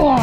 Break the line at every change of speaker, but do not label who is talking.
お